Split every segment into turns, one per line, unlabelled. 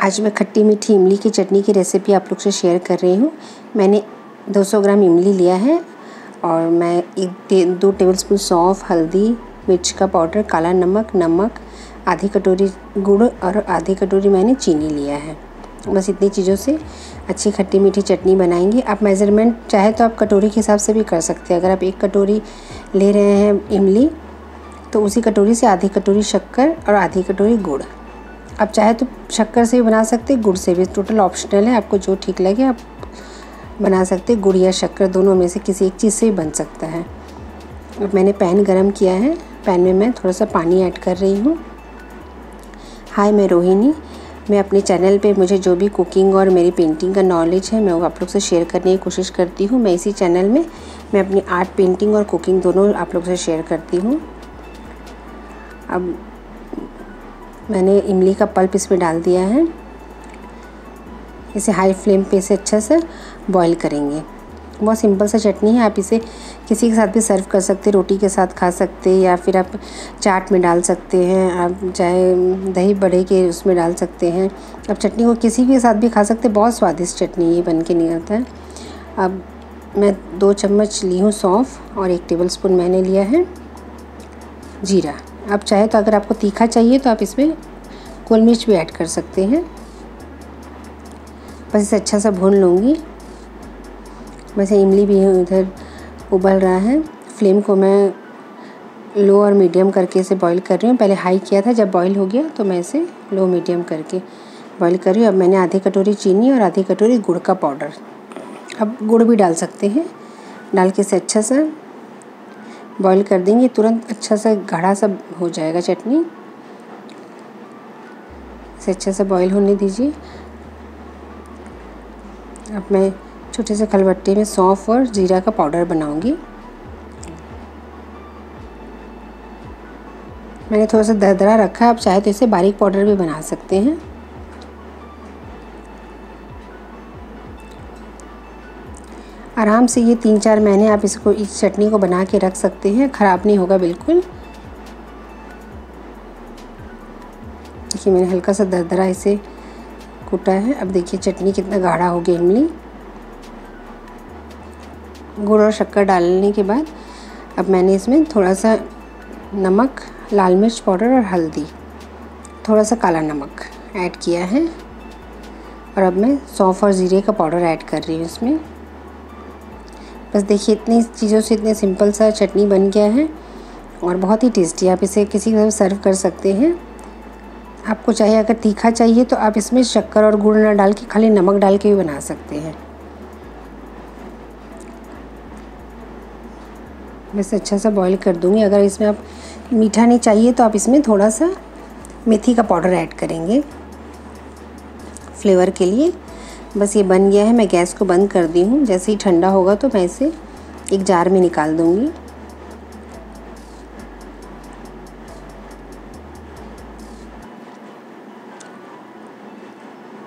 आज मैं खट्टी मीठी इमली की चटनी की रेसिपी आप लोग से शेयर कर रही हूँ। मैंने 200 ग्राम इमली लिया है और मैं एक दो टेबलस्पून सौंफ, हल्दी, मिर्च का पाउडर काला नमक नमक, आधी कटोरी गुड़ और आधी कटोरी मैंने चीनी लिया है। बस इतनी चीज़ों से अच्छी खट्टी मीठी चटनी बनाएँगे। आप मेज़रमेंट चाहे तो आप कटोरी के हिसाब से भी कर सकते हैं। अगर आप एक कटोरी ले रहे हैं इमली तो उसी कटोरी से आधी कटोरी शक्कर और आधी कटोरी गुड़। आप चाहे तो शक्कर से भी बना सकते हैं, गुड़ से भी। टोटल ऑप्शनल है, आपको जो ठीक लगे आप बना सकते हैं। गुड़ या शक्कर दोनों में से किसी एक चीज़ से भी बन सकता है। अब मैंने पैन गरम किया है। पैन में मैं थोड़ा सा पानी ऐड कर रही हूँ। हाय, मैं रोहिणी। मैं अपने चैनल पे मुझे जो भी कुकिंग और मेरी पेंटिंग का नॉलेज है, मैं वो आप लोग से शेयर करने की कोशिश करती हूँ। मैं इसी चैनल में, मैं अपनी आर्ट पेंटिंग और कुकिंग दोनों आप लोग से शेयर करती हूँ। अब मैंने इमली का पल्प इसमें डाल दिया है। इसे हाई फ्लेम पे इसे अच्छा से बॉईल करेंगे। बहुत सिंपल सा चटनी है, आप इसे किसी के साथ भी सर्व कर सकते हैं, रोटी के साथ खा सकते हैं या फिर आप चाट में डाल सकते हैं, आप चाहे दही बड़े के उसमें डाल सकते हैं। आप चटनी को किसी के साथ भी खा सकते हैं, बहुत स्वादिष्ट चटनी ये बन के निकलता है। अब मैं दो चम्मच ली हूँ सौंफ और एक टेबल स्पून मैंने लिया है जीरा। आप चाहे तो अगर आपको तीखा चाहिए तो आप इसमें गोल मिर्च भी ऐड कर सकते हैं। बस इसे अच्छा सा भून लूँगी। वैसे इमली भी इधर उबल रहा है। फ्लेम को मैं लो और मीडियम करके इसे बॉईल कर रही हूँ। पहले हाई किया था, जब बॉईल हो गया तो मैं इसे लो, मीडियम करके बॉईल कर रही हूँ। अब मैंने आधी कटोरी चीनी और आधी कटोरी गुड़ का पाउडर अब गुड़ भी डाल सकते हैं। डाल के इसे अच्छा सा बॉईल कर देंगे। तुरंत अच्छा सा गाढ़ा सा हो जाएगा चटनी। इसे अच्छा सा बॉईल होने दीजिए। अब मैं छोटे से खलबट्टे में सौंफ और जीरा का पाउडर बनाऊँगी। मैंने थोड़ा सा दरदरा रखा है आप चाहे तो इसे बारीक पाउडर भी बना सकते हैं। आराम से ये तीन चार महीने आप इसको इस चटनी को बना के रख सकते हैं, ख़राब नहीं होगा बिल्कुल। देखिए, मैंने हल्का सा दरदरा इसे कूटा है। अब देखिए, चटनी कितना गाढ़ा हो गया इमली गुड़ और शक्कर डालने के बाद अब मैंने इसमें थोड़ा सा नमक, लाल मिर्च पाउडर और हल्दी, थोड़ा सा काला नमक ऐड किया है। और अब मैं सौंफ और ज़ीरे का पाउडर ऐड कर रही हूँ इसमें। बस देखिए, इतनी चीज़ों से इतने सिंपल सा चटनी बन गया है और बहुत ही टेस्टी। आप इसे किसी के सर्व कर सकते हैं। आपको चाहिए, अगर तीखा चाहिए तो आप इसमें शक्कर और गुड़ ना डाल के, खाली नमक डाल के भी बना सकते हैं। वैसे अच्छा सा बॉईल कर दूँगी। अगर इसमें आप मीठा नहीं चाहिए तो आप इसमें थोड़ा सा मेथी का पाउडर ऐड करेंगे। फ्लेवर के लिए। बस ये बन गया है। मैं गैस को बंद कर दी हूँ। जैसे ही ठंडा होगा तो मैं इसे एक जार में निकाल दूँगी।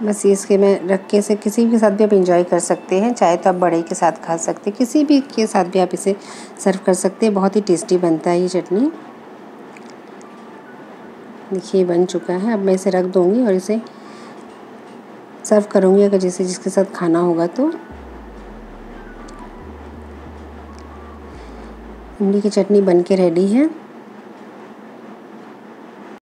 बस इसके मैं रख के इसे किसी के साथ भी आप इंजॉय कर सकते हैं, चाहे तो आप बड़े के साथ खा सकते हैं, किसी भी के साथ भी आप इसे सर्व कर सकते हैं, बहुत ही टेस्टी बनता है ये चटनी। देखिए बन चुका है, अब मैं इसे रख दूँगी और इसे सर्व करूँगी, अगर जैसे जिसके साथ खाना होगा तो। इमली की चटनी बन के रेडी है।